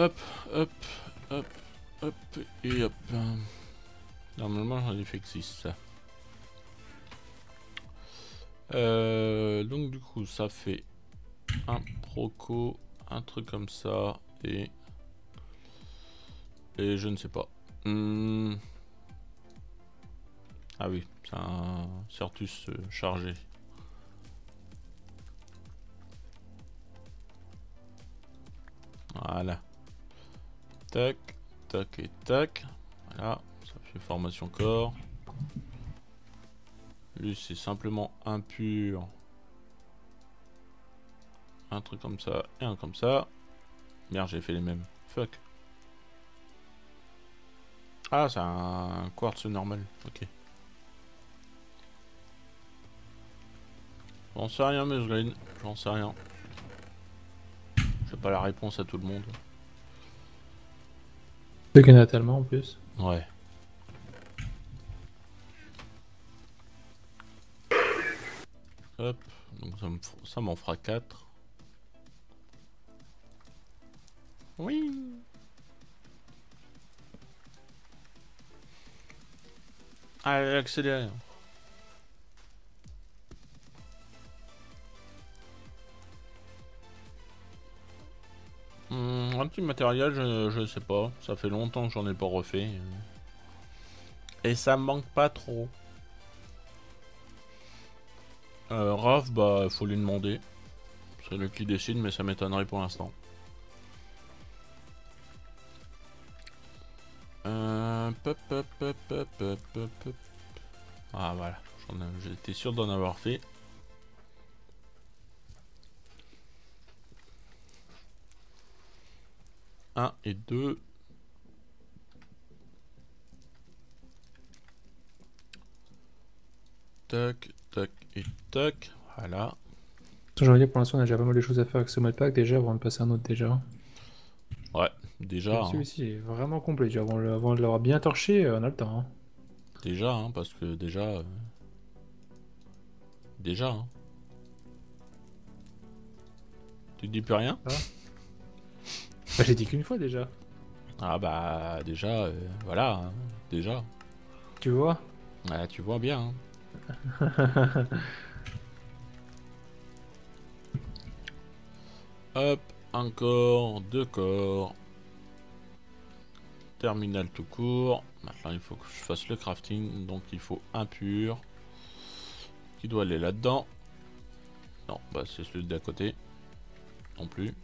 Hop, hop, hop, hop, et hop. Normalement, j'en ai fait que 6. Euh, donc du coup, ça fait un proco, un truc comme ça, et... Et je ne sais pas. Hmm. Ah oui, c'est un Certus euh, chargé. Voilà. Tac, tac et tac. Voilà, ça fait formation corps. Lui, c'est simplement impur. Un truc comme ça et un comme ça. Merde, j'ai fait les mêmes. Fuck. Ah, c'est un quartz normal. Ok. J'en sais rien, mais J'en sais rien. J'ai pas la réponse à tout le monde. C'est qu'il tellement en plus. Ouais. Hop, donc ça m'en fera 4. Oui. Allez, accélère. Hmm, un petit matériel, je, je sais pas. Ça fait longtemps que j'en ai pas refait. Et ça me manque pas trop. Euh, Raph, bah, faut lui demander. C'est lui qui décide, mais ça m'étonnerait pour l'instant. Euh, ah voilà, j'étais sûr d'en avoir fait. Un et deux. Tac, tac et tac. Voilà. J'ai envie pour l'instant, on a déjà pas mal de choses à faire avec ce pack déjà avant de passer un autre déjà. Ouais, déjà. Celui-ci hein. est vraiment complet. Déjà, avant, de l'avoir bien torché, euh, on a le temps. Hein. Déjà, hein, parce que déjà. Euh, déjà. Hein. Tu dis plus rien? Ah. Bah, J'ai dit qu'une fois déjà. Ah bah déjà, euh, voilà, hein, déjà. Tu vois? Ouais, tu vois bien. Hop, encore deux corps. Terminal tout court. Maintenant, il faut que je fasse le crafting. Donc, il faut un pur. Qui doit aller là-dedans. Non, bah c'est celui d'à côté. Non plus.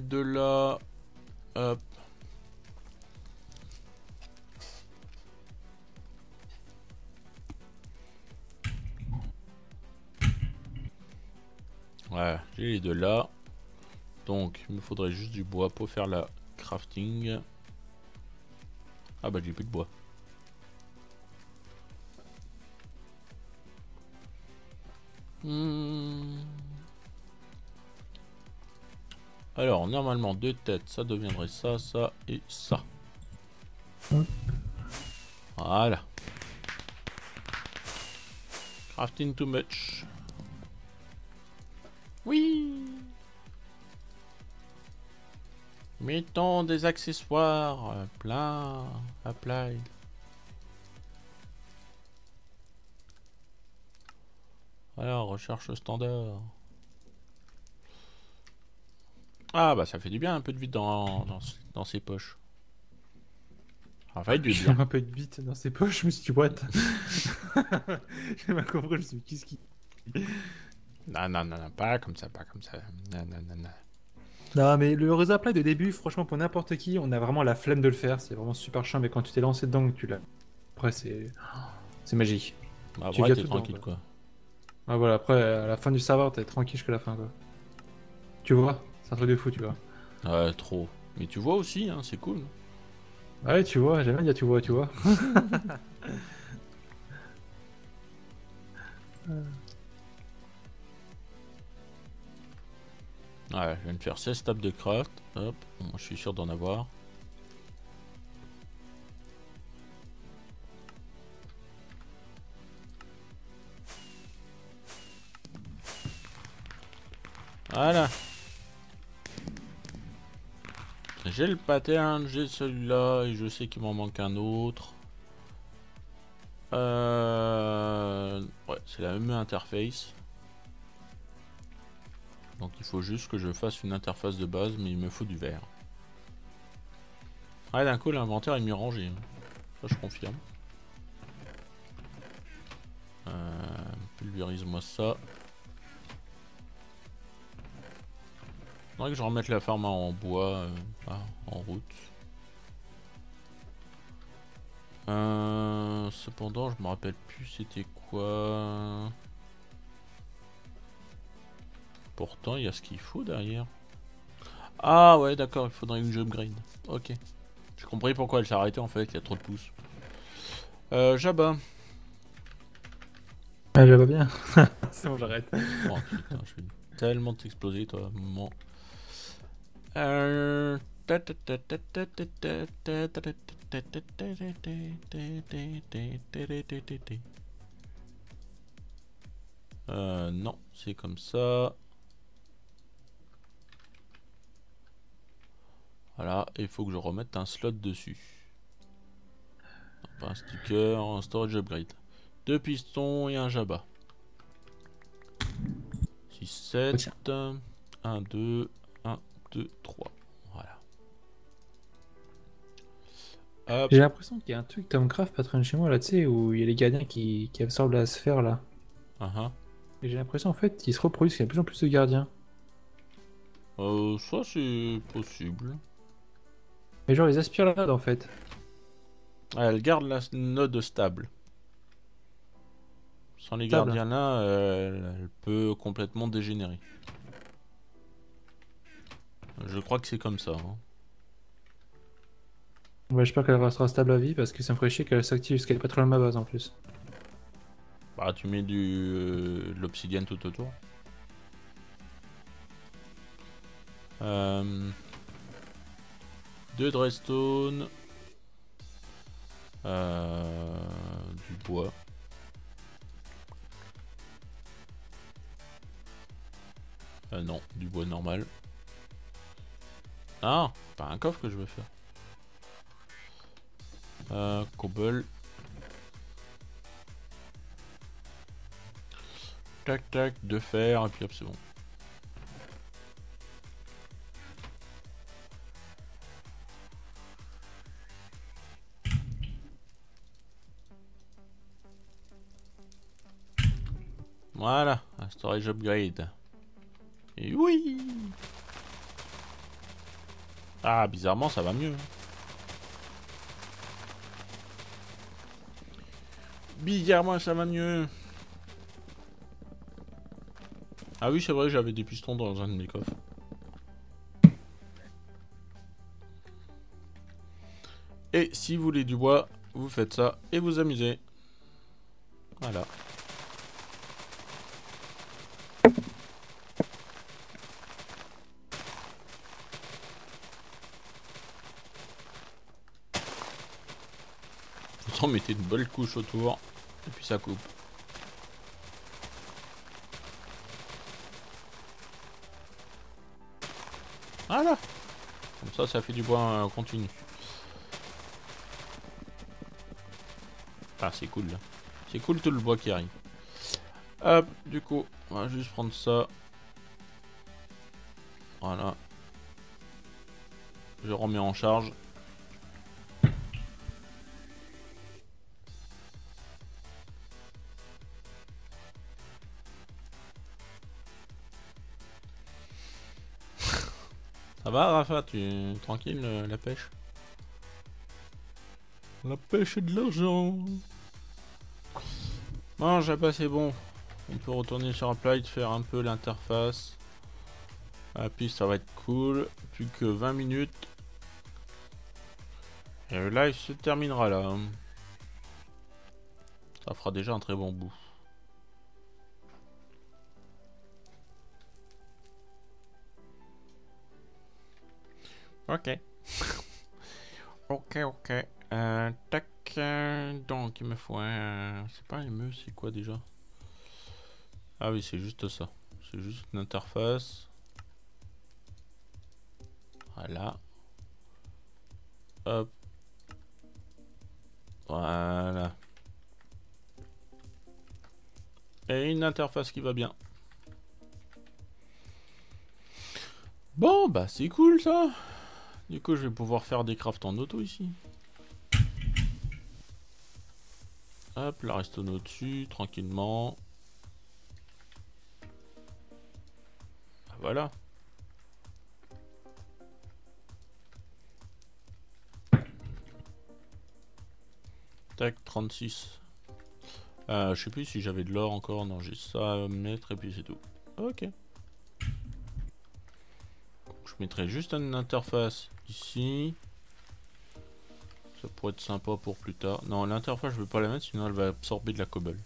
De là, hop. Ouais, j'ai les deux là. Donc, il me faudrait juste du bois pour faire la crafting. Ah bah j'ai plus de bois. Hmm. Alors, normalement, deux têtes, ça deviendrait ça, ça et ça. Voilà. Crafting too much. Oui Mettons des accessoires euh, plein apply. Alors, recherche standard. Ah bah ça fait du bien un peu de vide dans, dans, ses poches. En fait, du bien. un peu de vide dans ses poches, je me suis dit what? J'ai mal compris, je me suis dit qu'est-ce qui... Non, non, non, non, pas comme ça, pas comme ça. Non, non, non, non. Non, mais le resupply de début, franchement, pour n'importe qui, on a vraiment la flemme de le faire. C'est vraiment super chiant, mais quand tu t'es lancé dedans, tu l'as. Après, c'est. C'est magique. Bah, tu ouais, t'es tranquille, quoi. Ah, voilà, après, à la fin du serveur, t'es tranquille jusqu'à la fin, quoi. Tu vois? C'est un truc de fou, tu vois. Ouais, trop. Mais tu vois aussi, hein, c'est cool. Ouais, tu vois, j'aime bien tu vois, tu vois. ouais, je viens de faire 16 tables de craft. Hop, bon, je suis sûr d'en avoir. Voilà. J'ai le pattern, j'ai celui-là et je sais qu'il m'en manque un autre. Euh... Ouais, c'est la même interface. Donc il faut juste que je fasse une interface de base, mais il me faut du vert. Ah d'un coup l'inventaire est mieux rangé. Ça je confirme. Euh, pulvérise-moi ça. Faudrait que je remette la ferme en bois, euh, en route. Euh, cependant, je me rappelle plus c'était quoi. Pourtant, il y a ce qu'il faut derrière. Ah ouais, d'accord, il faudrait une upgrade. Ok. J'ai compris pourquoi elle s'est arrêtée en fait, il y a trop de pouces. Euh, Jabba. Ah, Jabba bien. C'est bon, j'arrête. Oh putain, je vais tellement t'exploser toi, moment. Euh... Non, c'est comme ça. Voilà, il faut que je remette un slot dessus. un sticker, un storage upgrade. Deux pistons et un jabba. 6, 7, 1, 2, 1, 2, 3. J'ai l'impression qu'il y a un truc Tomcraft pas très chez moi là, tu sais, où il y a les gardiens qui, qui absorbent la sphère là. Uh Et j'ai l'impression en fait qu'ils se reproduisent, qu'il y a de plus en plus de gardiens. Euh, ça c'est possible. Mais genre ils aspirent la node en fait. elle garde la node stable. Sans les gardiens là, elle, peut complètement dégénérer. Je crois que c'est comme ça. Hein. Ouais, j'espère qu'elle restera stable à vie parce que ça me ferait chier qu'elle s'active parce qu'elle est pas trop loin de ma base en plus. Bah, tu mets du euh, de l'obsidienne tout autour. Euh, deux drestone. Euh, du bois. Euh, non, du bois normal. Ah, pas un coffre que je veux faire. Euh, cobble. Tac tac, de fer, et puis hop, c'est bon. Voilà, un storage upgrade. Et oui Ah, bizarrement, ça va mieux. Bizarrement, ça va mieux. Ah oui, c'est vrai, j'avais des pistons dans un de mes coffres. Et si vous voulez du bois, vous faites ça et vous amusez. Voilà. Mettez une belle couche autour. Et puis ça coupe. Voilà Comme ça, ça fait du bois euh, continu. Ah, c'est cool. C'est cool tout le bois qui arrive. Hop, du coup, on va juste prendre ça. Voilà. Je remets en charge. Ça va Rafa, tu tranquille euh, la pêche? La pêche est de l'argent Bon, j'ai passé bon. On peut retourner sur Applied, faire un peu l'interface. Et puis ça va être cool. Plus que 20 minutes. Et le live se terminera là. Ça fera déjà un très bon bout. Ok. ok, ok. Euh, tac. Euh, donc, il me faut un... C'est pas un ME, c'est quoi déjà? Ah oui, c'est juste ça. C'est juste une interface. Voilà. Hop. Voilà. Et une interface qui va bien. Bon, bah c'est cool ça. Du coup, je vais pouvoir faire des crafts en auto ici. Hop, la restone au-dessus, tranquillement. Ah, voilà. Tac, 36. Euh, je sais plus si j'avais de l'or encore. Non, j'ai ça à mettre et puis c'est tout. Ok. Je mettrai juste une interface ici. Ça pourrait être sympa pour plus tard. Non, l'interface, je veux pas la mettre, sinon elle va absorber de la cobble.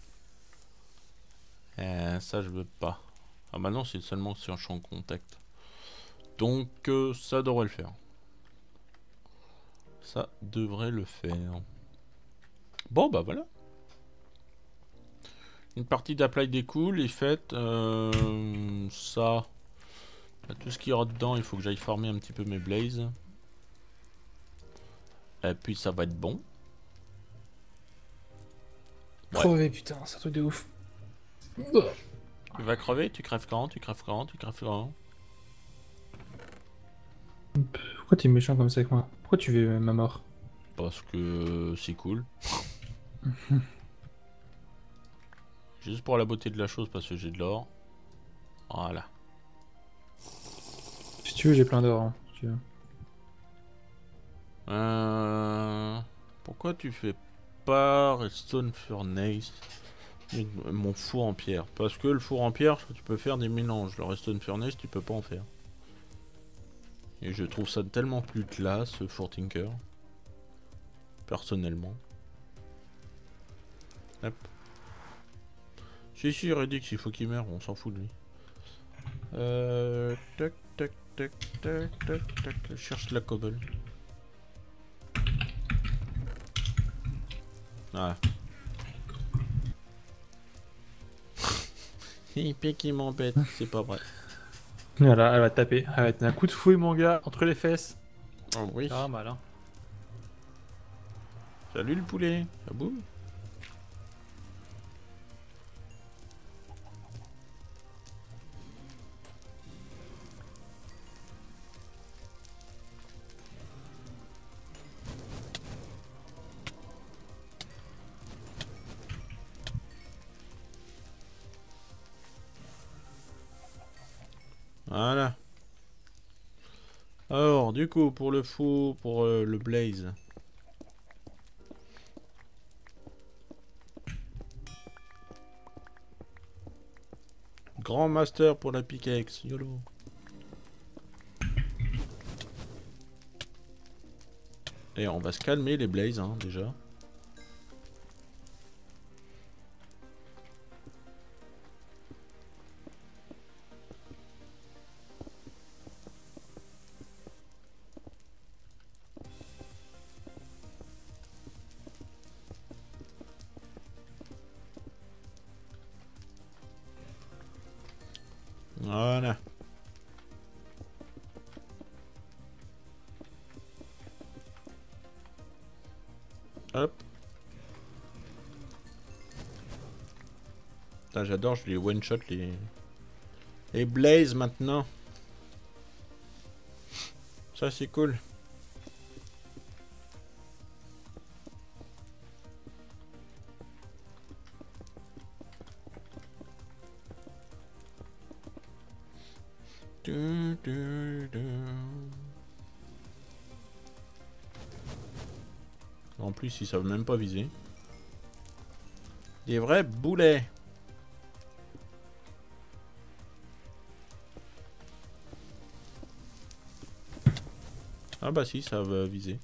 Euh, ça, je veux pas. Ah bah non, c'est seulement sur un champ contact. Donc, euh, ça devrait le faire. Ça devrait le faire. Bon, bah voilà. Une partie d'apply découle est faite. Euh, ça, bah, tout ce qu'il y aura dedans, il faut que j'aille farmer un petit peu mes blazes. Et puis ça va être bon. Ouais. Crever, putain, c'est un truc de ouf. Tu vas crever, tu crèves quand, tu crèves quand, tu crèves quand. Pourquoi t'es méchant comme ça avec moi? Pourquoi tu veux ma mort? Parce que c'est cool. Juste pour la beauté de la chose, parce que j'ai de l'or. Voilà. Tu veux, j'ai plein d'or. hein. Euh... Pourquoi tu fais pas Redstone Furnace? Mon four en pierre. Parce que le four en pierre, tu peux faire des mélanges. Le Redstone Furnace, tu peux pas en faire. Et je trouve ça tellement plus classe, four Tinker. Personnellement. Si, si, Redix, il faut qu'il meure, on s'en fout de lui. Euh... tac, tac, tac, tac. Je cherche la cobble. Voilà. IP qui m'embête, c'est pas vrai. Voilà, elle va te taper. Elle va te mettre un coup de fouille, mon gars, entre les fesses. Oh oui. Ah, malin. Salut le poulet. Ah boum. Du coup, pour le fou, pour euh, le blaze. Grand master pour la pickaxe, YOLO. Et on va se calmer les blazes, hein, déjà. Voilà. Hop. J'adore, je les one-shot les... Les Blaze maintenant. Ça c'est cool. Du, du, du. En plus, ils savent même pas viser. Des vrais boulets. Ah bah si, ça va viser.